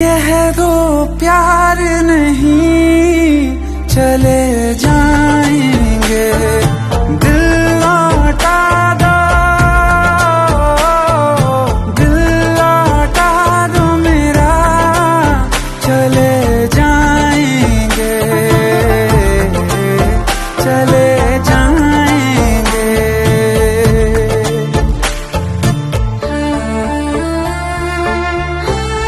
यह दो प्यार नहीं चले जाए।